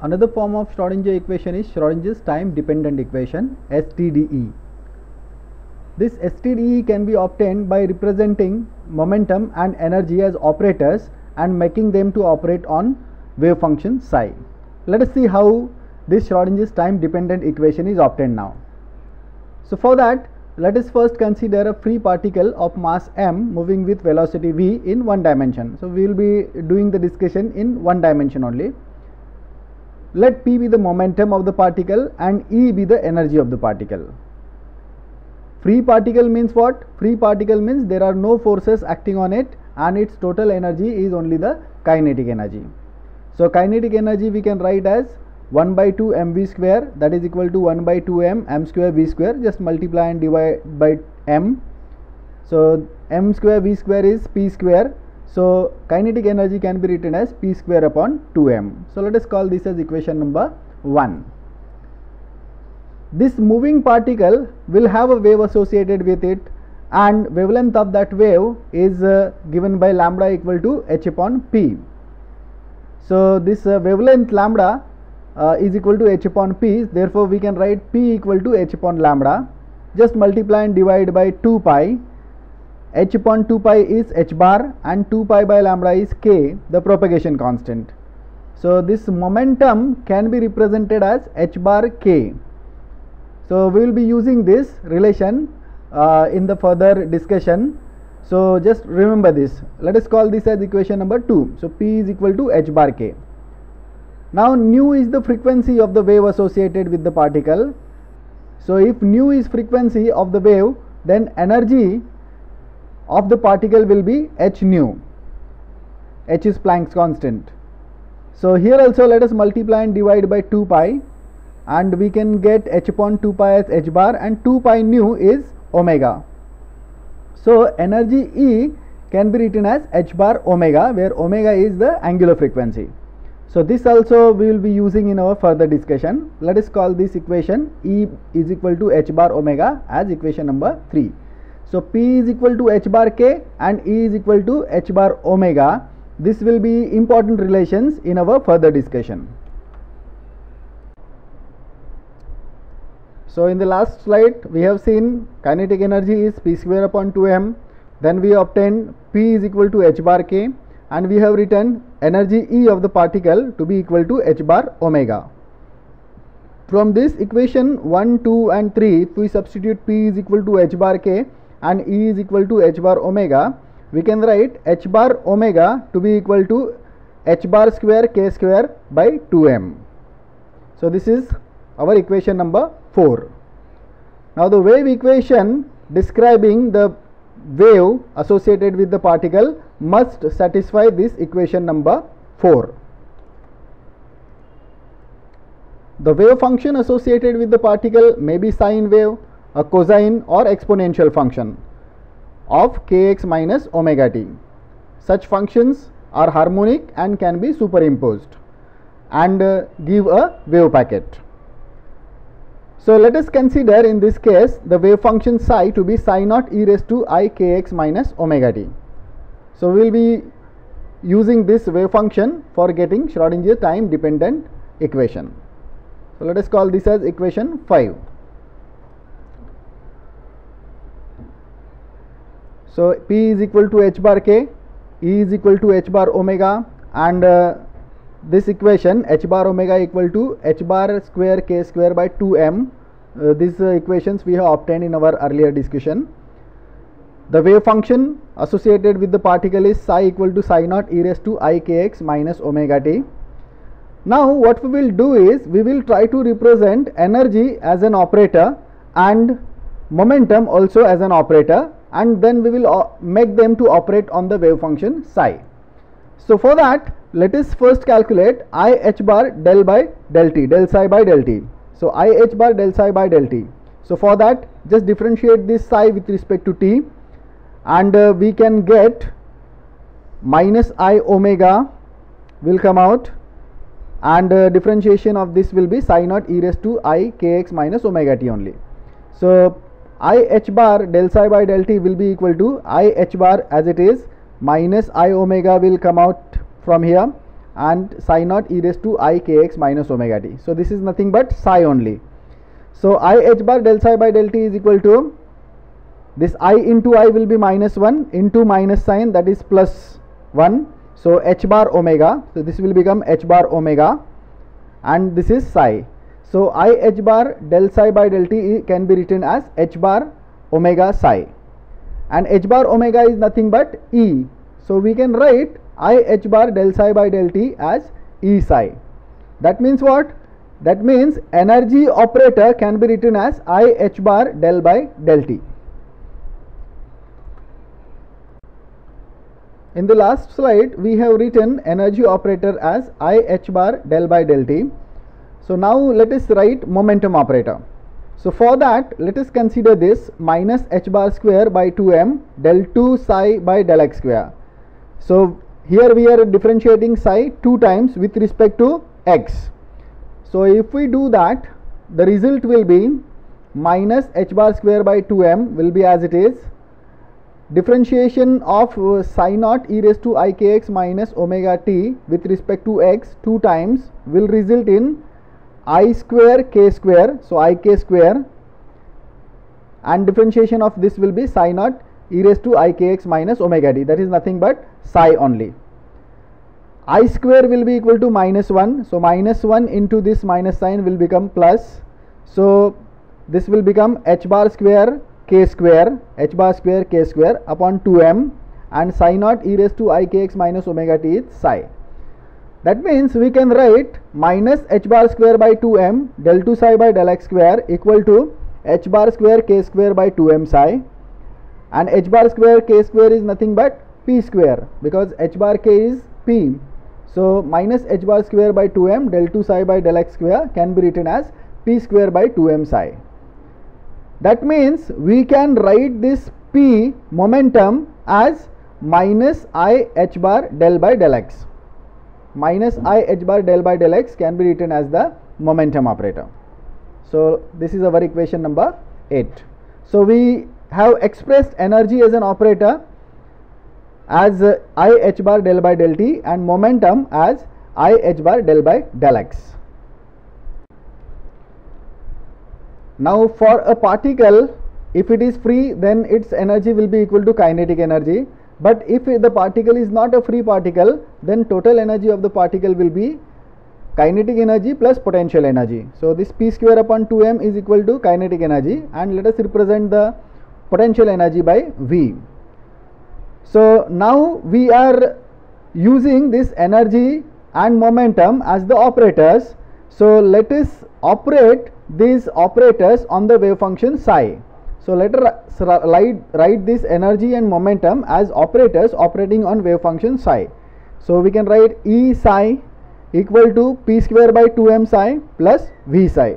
Another form of Schrodinger equation is Schrodinger's time dependent equation STDE. This STDE can be obtained by representing momentum and energy as operators and making them to operate on wave function psi. Let us see how this Schrodinger's time dependent equation is obtained now. So for that let us first consider a free particle of mass m moving with velocity v in one dimension. So we will be doing the discussion in one dimension only. Let p be the momentum of the particle and e be the energy of the particle. Free particle means what? Free particle means there are no forces acting on it and its total energy is only the kinetic energy. So kinetic energy we can write as 1 by 2 mv square that is equal to 1 by 2 m m square v square just multiply and divide by m. So m square v square is p square. So kinetic energy can be written as p square upon 2m. So let us call this as equation number 1. This moving particle will have a wave associated with it and wavelength of that wave is uh, given by lambda equal to h upon p. So this uh, wavelength lambda uh, is equal to h upon p therefore we can write p equal to h upon lambda just multiply and divide by 2 pi h upon 2 pi is h bar and 2 pi by lambda is k the propagation constant. So this momentum can be represented as h bar k. So we will be using this relation uh, in the further discussion. So just remember this let us call this as equation number 2. So p is equal to h bar k. Now nu is the frequency of the wave associated with the particle. So if nu is frequency of the wave then energy of the particle will be h nu. h is Planck's constant. So here also let us multiply and divide by 2 pi and we can get h upon 2 pi as h bar and 2 pi nu is omega. So energy E can be written as h bar omega where omega is the angular frequency. So this also we will be using in our further discussion. Let us call this equation E is equal to h bar omega as equation number 3. So P is equal to h bar k and E is equal to h bar omega. This will be important relations in our further discussion. So in the last slide we have seen kinetic energy is p square upon 2m then we obtained p is equal to h bar k and we have written energy E of the particle to be equal to h bar omega. From this equation 1, 2 and 3 if we substitute p is equal to h bar k and E is equal to h bar omega we can write h bar omega to be equal to h bar square k square by 2m. So this is our equation number 4. Now the wave equation describing the wave associated with the particle must satisfy this equation number 4. The wave function associated with the particle may be sine wave, a cosine or exponential function of kx minus omega t. Such functions are harmonic and can be superimposed and uh, give a wave packet. So let us consider in this case the wave function psi to be psi naught e raised to i kx minus omega t. So we will be using this wave function for getting Schrodinger time dependent equation. So let us call this as equation 5. So P is equal to h bar k, E is equal to h bar omega and uh, this equation h bar omega equal to h bar square k square by 2m. Uh, these uh, equations we have obtained in our earlier discussion. The wave function associated with the particle is psi equal to psi naught e raised to i kx minus omega t. Now what we will do is we will try to represent energy as an operator and momentum also as an operator and then we will make them to operate on the wave function psi. So for that let us first calculate i h bar del by del t del psi by del t. So i h bar del psi by del t. So for that just differentiate this psi with respect to t and uh, we can get minus i omega will come out and uh, differentiation of this will be psi naught e raised to i kx minus omega t only. So i h bar del psi by del t will be equal to i h bar as it is minus i omega will come out from here and psi naught e raised to i kx minus omega t. So, this is nothing but psi only. So, i h bar del psi by del t is equal to this i into i will be minus 1 into minus sign that is plus 1. So, h bar omega. So, this will become h bar omega and this is psi. So, i h bar del psi by del t can be written as h bar omega psi and h bar omega is nothing but E. So, we can write I h bar del psi by del t as E psi. That means what? That means energy operator can be written as I h bar del by del t. In the last slide, we have written energy operator as I h bar del by del t. So, now let us write momentum operator. So, for that let us consider this minus h bar square by 2m del 2 psi by del x square. So, here we are differentiating psi 2 times with respect to x. So, if we do that the result will be minus h bar square by 2m will be as it is differentiation of uh, psi naught e raised to ikx minus omega t with respect to x 2 times will result in i square k square. So, i k square and differentiation of this will be psi naught e raised to i k x minus omega t that is nothing but psi only. i square will be equal to minus 1. So, minus 1 into this minus sign will become plus. So, this will become h bar square k square h bar square k square upon 2m and psi naught e raised to i k x minus omega t is psi. That means we can write minus h bar square by 2m del 2 psi by del x square equal to h bar square k square by 2m psi and h bar square k square is nothing but p square because h bar k is p. So, minus h bar square by 2m del 2 psi by del x square can be written as p square by 2m psi. That means we can write this p momentum as minus i h bar del by del x minus i h bar del by del x can be written as the momentum operator. So, this is our equation number 8. So, we have expressed energy as an operator as i h bar del by del t and momentum as i h bar del by del x. Now, for a particle if it is free then its energy will be equal to kinetic energy but if the particle is not a free particle then total energy of the particle will be kinetic energy plus potential energy. So, this p square upon 2m is equal to kinetic energy and let us represent the potential energy by V. So, now we are using this energy and momentum as the operators. So, let us operate these operators on the wave function psi. So, let us write, write this energy and momentum as operators operating on wave function psi. So, we can write E psi equal to p square by 2m psi plus v psi.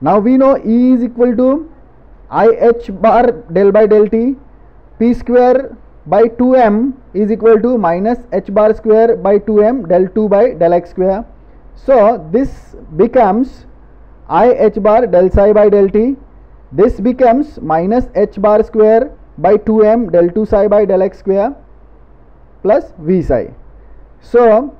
Now, we know E is equal to i h bar del by del t p square by 2m is equal to minus h bar square by 2m del 2 by del x square. So, this becomes i h bar del psi by del t this becomes minus h bar square by 2m del 2 psi by del x square plus v psi. So,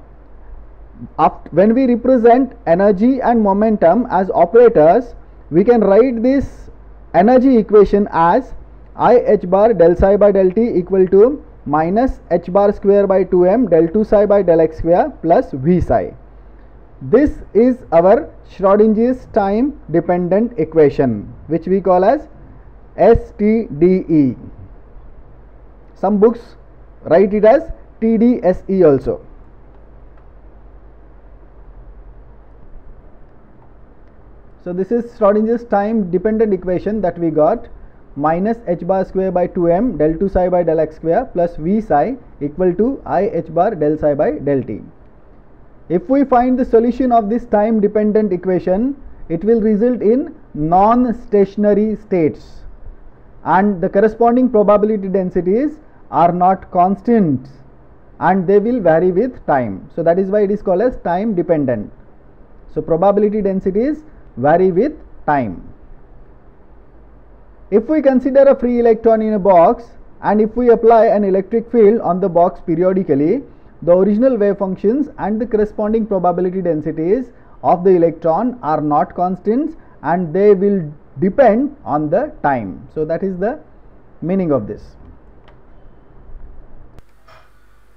when we represent energy and momentum as operators, we can write this energy equation as I h bar del psi by del t equal to minus h bar square by 2m del 2 psi by del x square plus v psi. This is our Schrodinger's time dependent equation which we call as STDE. Some books write it as TDSE also. So, this is Schrodinger's time dependent equation that we got minus h bar square by 2m del 2 psi by del x square plus v psi equal to i h bar del psi by del t. If we find the solution of this time dependent equation, it will result in non-stationary states and the corresponding probability densities are not constant and they will vary with time. So, that is why it is called as time dependent. So, probability densities vary with time. if we consider a free electron in a box and if we apply an electric field on the box periodically, the original wave functions and the corresponding probability densities of the electron are not constants and they will depend on the time. So, that is the meaning of this.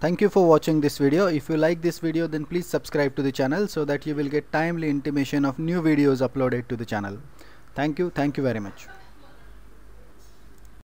Thank you for watching this video. If you like this video then please subscribe to the channel so that you will get timely intimation of new videos uploaded to the channel. Thank you. Thank you very much.